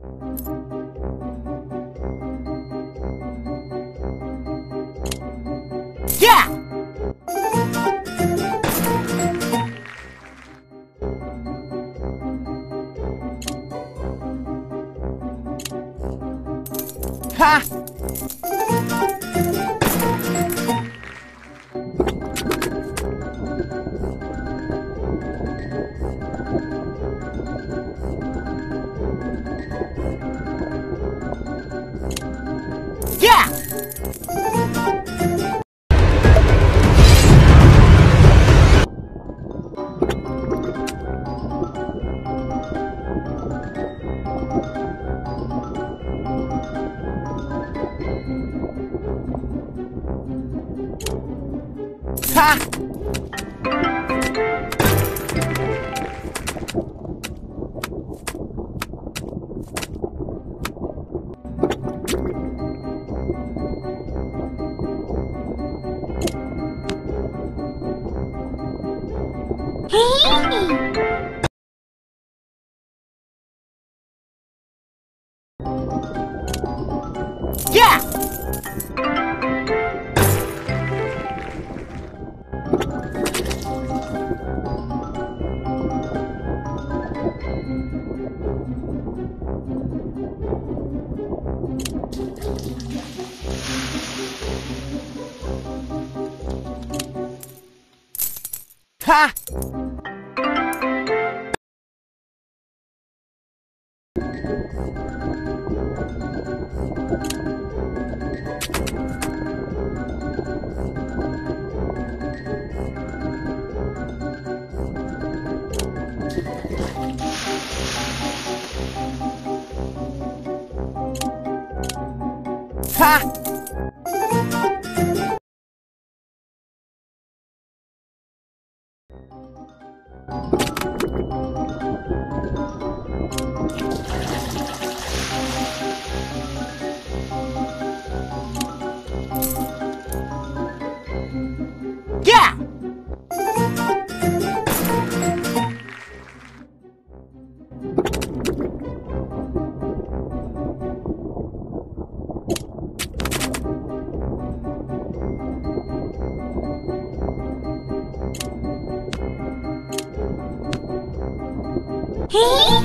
Yeah! Ha! Ha! Yeah! Ha! Ha! Hey!